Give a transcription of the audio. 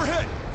overhead.